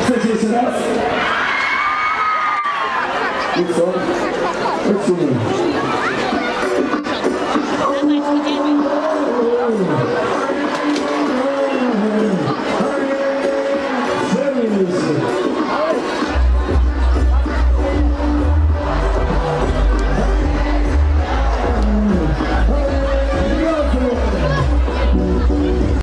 Кстати, еще раз. И все. Почему?